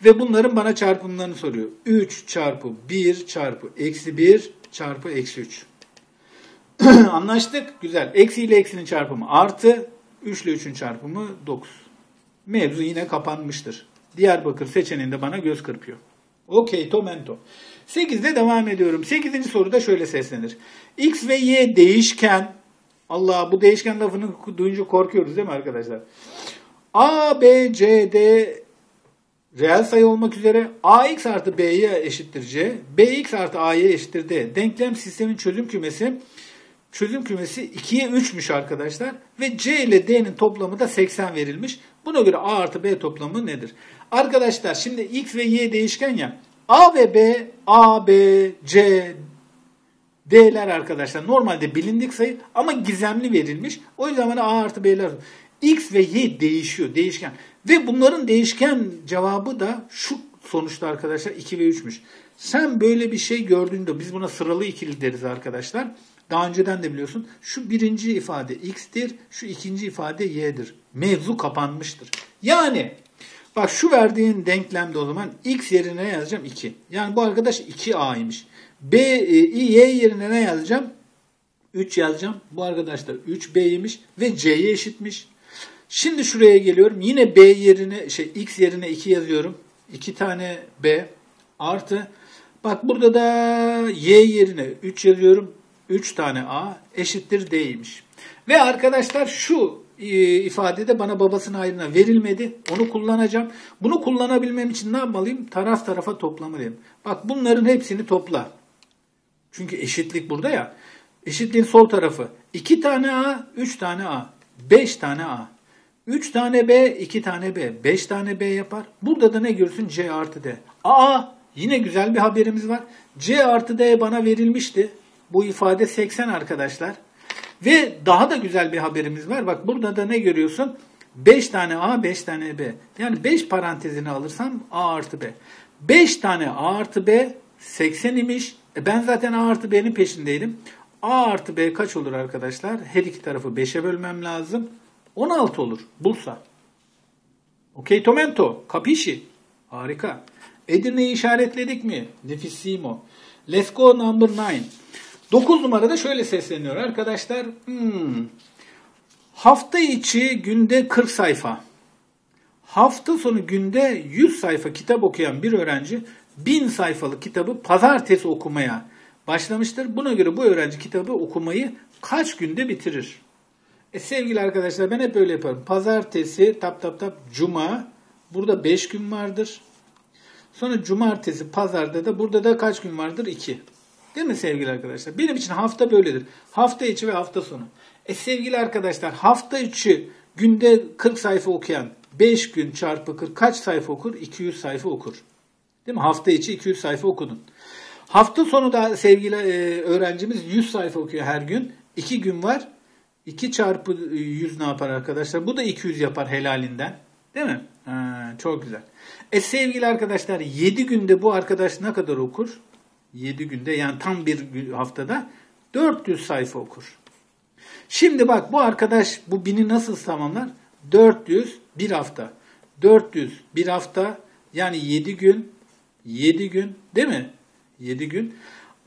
Ve bunların bana çarpımlarını soruyor. 3 çarpı 1 çarpı eksi 1 çarpı eksi 3. Anlaştık. Güzel. Eksi ile eksinin çarpımı artı. 3 ile 3'ün çarpımı 9. Mevzu yine kapanmıştır. Diyarbakır seçeneğinde bana göz kırpıyor. Okey, tomento. 8'de devam ediyorum. 8. soruda şöyle seslenir. X ve Y değişken. Allah bu değişken lafını duyunca korkuyoruz değil mi arkadaşlar? A, B, C, D reel sayı olmak üzere AX artı B'ye eşittir C, BX artı A'ya eşittir D. Denklem sistemin çözüm kümesi çözüm kümesi 2'ye 3'müş arkadaşlar. Ve C ile D'nin toplamı da 80 verilmiş. Buna göre A artı B toplamı nedir? Arkadaşlar şimdi X ve Y değişken ya. A ve B, A, B, C, D'ler arkadaşlar normalde bilindik sayı ama gizemli verilmiş. O yüzden bana A artı B'ler X ve Y değişiyor, değişken. Ve bunların değişken cevabı da şu sonuçta arkadaşlar 2 ve 3'müş. Sen böyle bir şey gördüğünde biz buna sıralı ikili deriz arkadaşlar. Daha önceden de biliyorsun. Şu birinci ifade x'tir, şu ikinci ifade y'dir. Mevzu kapanmıştır. Yani bak şu verdiğin denklemde o zaman x yerine yazacağım 2. Yani bu arkadaş 2a'ymış. B, e, y yerine ne yazacağım? 3 yazacağım. Bu arkadaş da 3b'ymiş ve c'ye eşitmiş. Şimdi şuraya geliyorum. Yine b yerine şey x yerine 2 yazıyorum. 2 tane b artı bak burada da y yerine 3 yazıyorum. 3 tane A eşittir D'ymiş. Ve arkadaşlar şu e, ifadede bana babasının ayrına verilmedi. Onu kullanacağım. Bunu kullanabilmem için ne yapmalıyım? Taraf tarafa toplamalıyım. Bak bunların hepsini topla. Çünkü eşitlik burada ya. Eşitliğin sol tarafı. 2 tane A, 3 tane A. 5 tane A. 3 tane B, 2 tane B. 5 tane B yapar. Burada da ne görürsün? C artı D. A, yine güzel bir haberimiz var. C artı D bana verilmişti. Bu ifade 80 arkadaşlar. Ve daha da güzel bir haberimiz var. Bak burada da ne görüyorsun? 5 tane A, 5 tane B. Yani 5 parantezini alırsam A artı B. 5 tane A artı B 80 imiş. E ben zaten A artı B'nin peşindeydim. A artı B kaç olur arkadaşlar? Her iki tarafı 5'e bölmem lazım. 16 olur. Bulsa. Okey tomento. Kapişi. Harika. Edirne'yi işaretledik mi? Nefissimo. Let's go number 9. 9 numarada şöyle sesleniyor arkadaşlar. Hmm. Hafta içi günde 40 sayfa. Hafta sonu günde 100 sayfa kitap okuyan bir öğrenci 1000 sayfalık kitabı pazartesi okumaya başlamıştır. Buna göre bu öğrenci kitabı okumayı kaç günde bitirir? E sevgili arkadaşlar ben hep böyle yaparım. Pazartesi tap tap tap cuma burada 5 gün vardır. Sonra cumartesi pazarda da burada da kaç gün vardır? 2. Değil mi sevgili arkadaşlar? Benim için hafta böyledir. Hafta içi ve hafta sonu. E sevgili arkadaşlar hafta içi günde 40 sayfa okuyan 5 gün çarpı 40 kaç sayfa okur? 200 sayfa okur. Değil mi? Hafta içi 200 sayfa okudun. Hafta sonu da sevgili e, öğrencimiz 100 sayfa okuyor her gün. 2 gün var. 2 çarpı 100 ne yapar arkadaşlar? Bu da 200 yapar helalinden. Değil mi? Ha, çok güzel. E sevgili arkadaşlar 7 günde bu arkadaş ne kadar okur? 7 günde yani tam bir haftada 400 sayfa okur. Şimdi bak bu arkadaş bu bini nasıl tamamlar? 400 bir hafta. 400 bir hafta yani 7 gün 7 gün değil mi? 7 gün.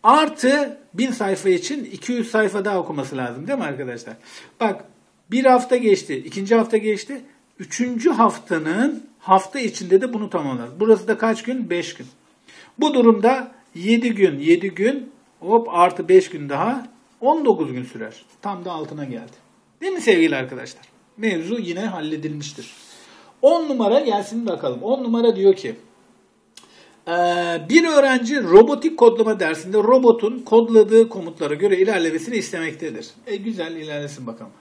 Artı 1000 sayfa için 200 sayfa daha okuması lazım değil mi arkadaşlar? Bak bir hafta geçti, ikinci hafta geçti. Üçüncü haftanın hafta içinde de bunu tamamlar. Burası da kaç gün? 5 gün. Bu durumda 7 gün 7 gün Hop artı 5 gün daha 19 gün sürer. Tam da altına geldi. Değil mi sevgili arkadaşlar? Mevzu yine halledilmiştir. 10 numara gelsin bakalım. 10 numara diyor ki ee, bir öğrenci robotik kodlama dersinde robotun kodladığı komutlara göre ilerlemesini istemektedir. E güzel ilerlesin bakalım.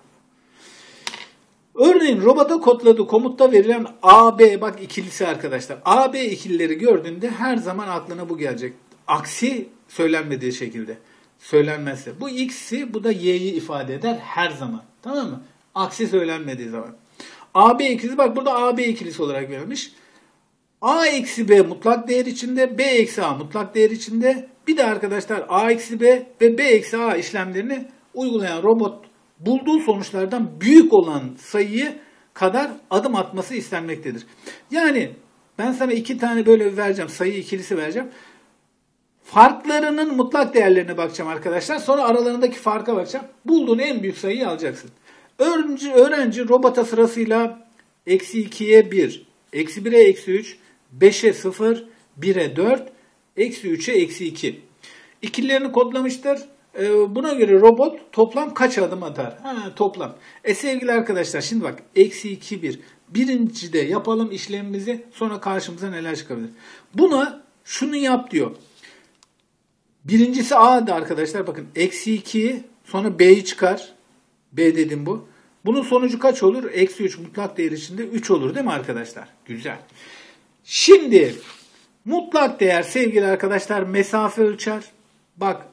Örneğin robota kodladığı komutta verilen AB bak ikilisi arkadaşlar. AB ikilileri gördüğünde her zaman aklına bu gelecek. Aksi söylenmediği şekilde. Söylenmezse. Bu x'i bu da y'yi ifade eder her zaman. Tamam mı? Aksi söylenmediği zaman. AB ikilisi bak burada AB ikilisi olarak verilmiş. A eksi B mutlak değer içinde, B eksi A mutlak değer içinde. Bir de arkadaşlar A eksi B ve B eksi A işlemlerini uygulayan robot bulduğu sonuçlardan büyük olan sayıyı kadar adım atması istenmektedir. Yani ben sana iki tane böyle vereceğim, sayı ikilisi vereceğim. Farklarının mutlak değerlerine bakacağım arkadaşlar. Sonra aralarındaki farka bakacağım. Bulduğun en büyük sayıyı alacaksın. Öğrenci, öğrenci robota sırasıyla eksi 2'ye 1, eksi 1'e eksi 3, 5'e 0, 1'e 4, eksi 3'e eksi 2. İkililerini kodlamıştır. Ee, buna göre robot toplam kaç adım atar? Ha, toplam. E sevgili arkadaşlar şimdi bak eksi 2 1. Birincide yapalım işlemimizi sonra karşımıza neler çıkabilir. Buna şunu yap diyor. Birincisi A'dı arkadaşlar bakın eksi 2 sonra B'yi çıkar. B dedim bu. Bunun sonucu kaç olur? Eksi 3 mutlak değer içinde 3 olur değil mi arkadaşlar? Güzel. Şimdi mutlak değer sevgili arkadaşlar mesafe ölçer. Bak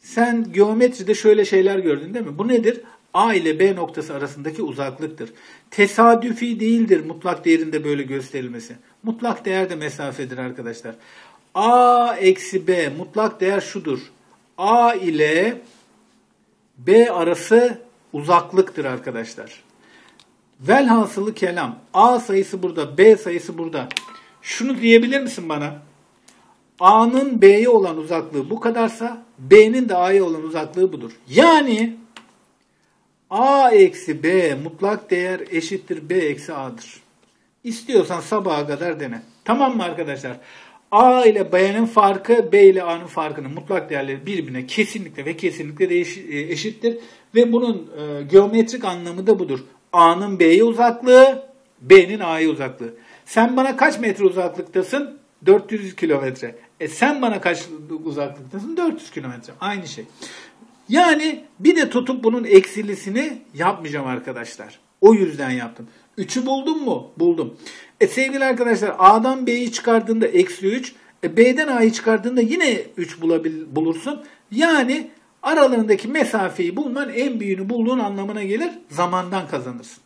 sen geometride şöyle şeyler gördün değil mi? Bu nedir? A ile B noktası arasındaki uzaklıktır. Tesadüfi değildir mutlak değerinde böyle gösterilmesi. Mutlak değer de mesafedir arkadaşlar. A eksi B mutlak değer şudur. A ile B arası uzaklıktır arkadaşlar. Velhasılı kelam. A sayısı burada, B sayısı burada. Şunu diyebilir misin bana? A'nın B'ye olan uzaklığı bu kadarsa B'nin de A'ya olan uzaklığı budur. Yani A eksi B mutlak değer eşittir B eksi A'dır. İstiyorsan sabaha kadar dene. Tamam mı arkadaşlar? A ile B'nin farkı B ile A'nın farkının mutlak değerleri birbirine kesinlikle ve kesinlikle e, eşittir. Ve bunun e, geometrik anlamı da budur. A'nın B'ye uzaklığı, B'nin A'ya uzaklığı. Sen bana kaç metre uzaklıktasın? 400 kilometre. E sen bana kaç uzaklıktasın? 400 kilometre. Aynı şey. Yani bir de tutup bunun eksilisini yapmayacağım arkadaşlar. O yüzden yaptım. 3'ü buldum mu? Buldum. E sevgili arkadaşlar A'dan B'yi çıkardığında eksi 3. E B'den A'yı çıkardığında yine 3 bulabil, bulursun. Yani aralarındaki mesafeyi bulman en büyüğünü bulduğun anlamına gelir. Zamandan kazanırsın.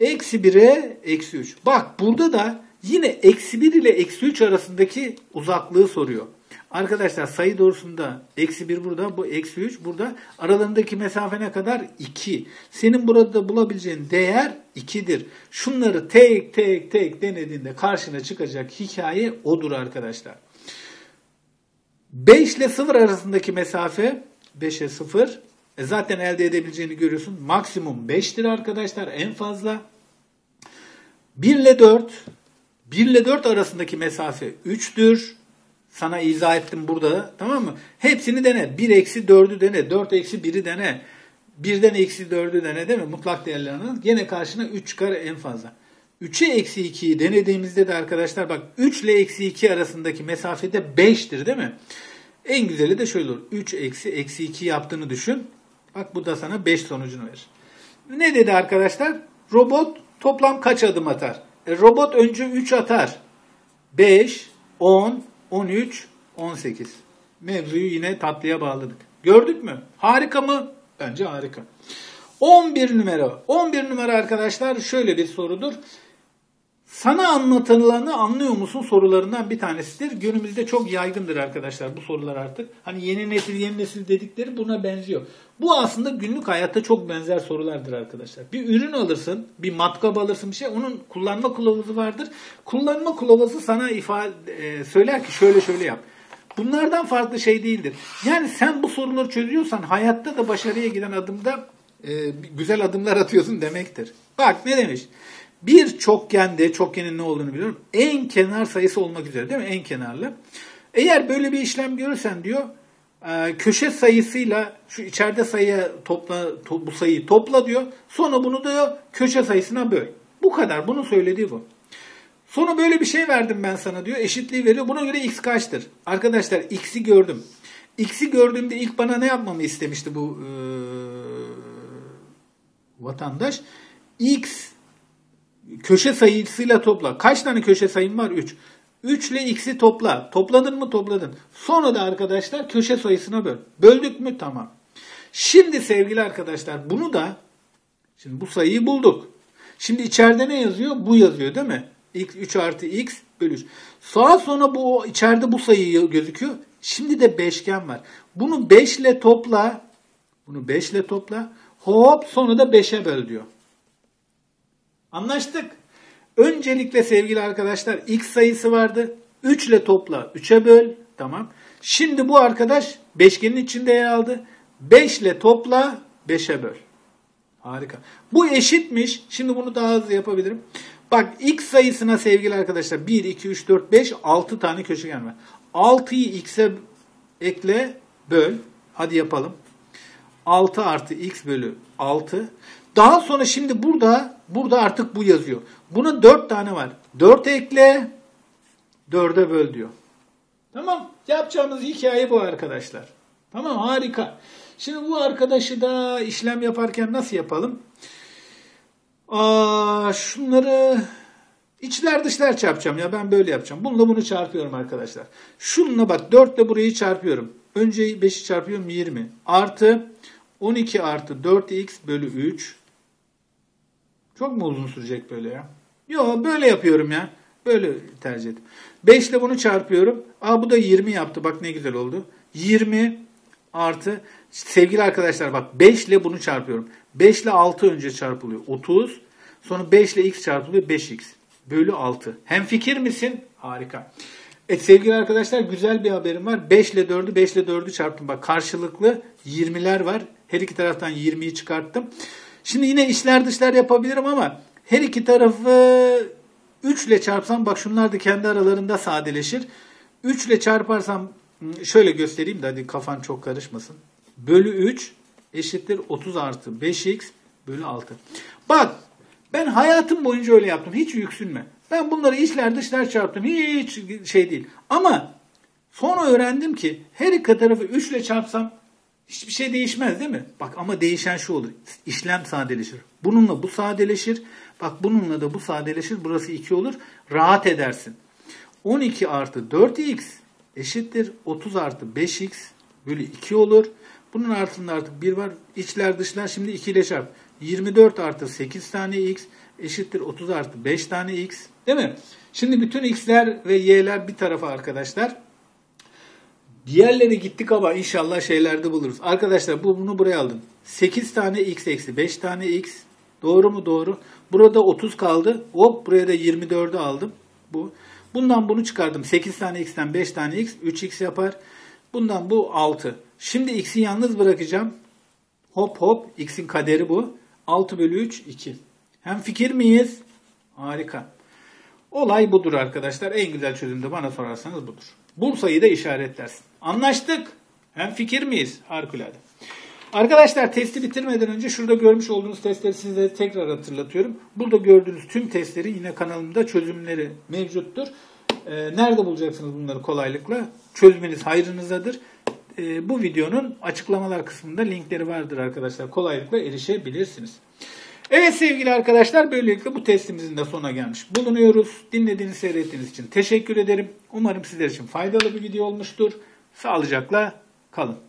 Eksi 1'e eksi 3. Bak burada da yine eksi 1 ile eksi 3 arasındaki uzaklığı soruyor. Arkadaşlar sayı doğrusunda eksi 1 burada, bu eksi 3 burada. Aralarındaki mesafe ne kadar? 2. Senin burada bulabileceğin değer 2'dir. Şunları tek tek tek denediğinde karşına çıkacak hikaye odur arkadaşlar. 5 ile 0 arasındaki mesafe 5'e 0. E zaten elde edebileceğini görüyorsun. Maksimum 5'tir arkadaşlar en fazla. 1 ile 4 1 ile 4 arasındaki mesafe 3'tür. Sana izah ettim burada tamam mı? Hepsini dene. 1 eksi 4'ü dene. 4 eksi 1'i dene. 1'den eksi 4'ü dene değil mi? Mutlak değerlerini. Gene karşına 3 çıkar en fazla. 3'e eksi 2'yi denediğimizde de arkadaşlar bak 3 ile eksi 2 arasındaki mesafede 5'tir değil mi? En güzeli de şöyle olur. 3 eksi eksi 2 yaptığını düşün. Bak bu da sana 5 sonucunu verir. Ne dedi arkadaşlar? Robot toplam kaç adım atar? E, robot önce 3 atar. 5, 10, 13, 18. Mevzuyu yine tatlıya bağladık. Gördük mü? Harika mı? Bence harika. 11 numara. 11 numara arkadaşlar şöyle bir sorudur. Sana anlatılanı anlıyor musun sorularından bir tanesidir. Günümüzde çok yaygındır arkadaşlar bu sorular artık. Hani yeni nesil yeni nesil dedikleri buna benziyor. Bu aslında günlük hayatta çok benzer sorulardır arkadaşlar. Bir ürün alırsın, bir matkap alırsın bir şey. Onun kullanma kılavuzu vardır. Kullanma kılavuzu sana ifade e, söyler ki şöyle şöyle yap. Bunlardan farklı şey değildir. Yani sen bu soruları çözüyorsan hayatta da başarıya giden adımda e, güzel adımlar atıyorsun demektir. Bak ne demiş? Bir çokgende, çokgenin ne olduğunu biliyorum. En kenar sayısı olmak üzere değil mi? En kenarlı. Eğer böyle bir işlem görürsen diyor e, köşe sayısıyla şu içeride sayı topla to- bu sayıyı topla diyor. Sonra bunu diyor köşe sayısına böl. Bu kadar. Bunun söylediği bu. Sonra böyle bir şey verdim ben sana diyor. Eşitliği veriyor. Buna göre x kaçtır? Arkadaşlar x'i gördüm. X'i gördüğümde ilk bana ne yapmamı istemişti bu e, vatandaş? X köşe sayısıyla topla. Kaç tane köşe sayım var? 3. 3 ile x'i topla. Topladın mı? Topladın. Sonra da arkadaşlar köşe sayısına böl. Böldük mü? Tamam. Şimdi sevgili arkadaşlar bunu da şimdi bu sayıyı bulduk. Şimdi içeride ne yazıyor? Bu yazıyor değil mi? X 3 artı x bölü 3. Sağa sonra bu içeride bu sayı gözüküyor. Şimdi de beşgen var. Bunu 5 ile topla. Bunu 5 ile topla. Hop sonra da 5'e böl diyor. Anlaştık. Öncelikle sevgili arkadaşlar x sayısı vardı. 3 ile topla 3'e böl. Tamam. Şimdi bu arkadaş beşgenin içinde yer aldı. 5 ile topla 5'e böl. Harika. Bu eşitmiş. Şimdi bunu daha hızlı yapabilirim. Bak x sayısına sevgili arkadaşlar 1, 2, 3, 4, 5, 6 tane köşegen var. 6'yı x'e ekle böl. Hadi yapalım. 6 artı x bölü 6. Daha sonra şimdi burada burada artık bu yazıyor. Buna 4 tane var. 4 ekle 4'e böl diyor. Tamam. Yapacağımız hikaye bu arkadaşlar. Tamam harika. Şimdi bu arkadaşı da işlem yaparken nasıl yapalım? Aa, şunları içler dışlar çarpacağım ya ben böyle yapacağım. Bununla bunu çarpıyorum arkadaşlar. Şununla bak 4 ile burayı çarpıyorum. Önce 5'i çarpıyorum 20. Artı 12 artı 4x bölü 3. Çok mu uzun sürecek böyle ya? Yo böyle yapıyorum ya. Böyle tercih ettim. 5 ile bunu çarpıyorum. Aa bu da 20 yaptı. Bak ne güzel oldu. 20 artı sevgili arkadaşlar bak 5 ile bunu çarpıyorum. 5 ile 6 önce çarpılıyor. 30. Sonra 5 ile x çarpılıyor. 5x bölü 6. Hem fikir misin? Harika. Evet sevgili arkadaşlar güzel bir haberim var. 5 ile 4'ü 5 ile 4'ü çarptım. Bak karşılıklı 20'ler var. Her iki taraftan 20'yi çıkarttım. Şimdi yine işler dışlar yapabilirim ama her iki tarafı 3 ile çarpsam bak şunlar da kendi aralarında sadeleşir. 3 ile çarparsam şöyle göstereyim de hadi kafan çok karışmasın. Bölü 3 eşittir 30 artı 5x bölü 6. Bak ben hayatım boyunca öyle yaptım. Hiç yüksünme. Ben bunları içler dışlar çarptım. Hiç şey değil. Ama sonra öğrendim ki her iki tarafı 3 ile çarpsam hiçbir şey değişmez değil mi? Bak ama değişen şu olur. İşlem sadeleşir. Bununla bu sadeleşir. Bak bununla da bu sadeleşir. Burası 2 olur. Rahat edersin. 12 artı 4x eşittir 30 artı 5x bölü 2 olur. Bunun altında artık 1 var. İçler dışlar şimdi 2 ile çarp. 24 artı 8 tane x eşittir 30 artı 5 tane x. Değil mi? Şimdi bütün x'ler ve y'ler bir tarafa arkadaşlar. Diğerleri gittik ama inşallah şeylerde buluruz. Arkadaşlar bu bunu buraya aldım. 8 tane x eksi 5 tane x. Doğru mu? Doğru. Burada 30 kaldı. Hop buraya da 24'ü aldım. Bu. Bundan bunu çıkardım. 8 tane x'ten 5 tane x. 3x yapar. Bundan bu 6. Şimdi x'i yalnız bırakacağım. Hop hop. X'in kaderi bu. 6 bölü 3 2. Hem fikir miyiz? Harika. Olay budur arkadaşlar. En güzel çözüm de bana sorarsanız budur. Bursa'yı da işaretlersin. Anlaştık. Hem fikir miyiz? Harikulade. Arkadaşlar testi bitirmeden önce şurada görmüş olduğunuz testleri size tekrar hatırlatıyorum. Burada gördüğünüz tüm testlerin yine kanalımda çözümleri mevcuttur. Ee, nerede bulacaksınız bunları kolaylıkla? Çözmeniz hayrınızadır. Ee, bu videonun açıklamalar kısmında linkleri vardır arkadaşlar. Kolaylıkla erişebilirsiniz. Evet sevgili arkadaşlar böylelikle bu testimizin de sonuna gelmiş bulunuyoruz. Dinlediğiniz, seyrettiğiniz için teşekkür ederim. Umarım sizler için faydalı bir video olmuştur. Sağlıcakla kalın.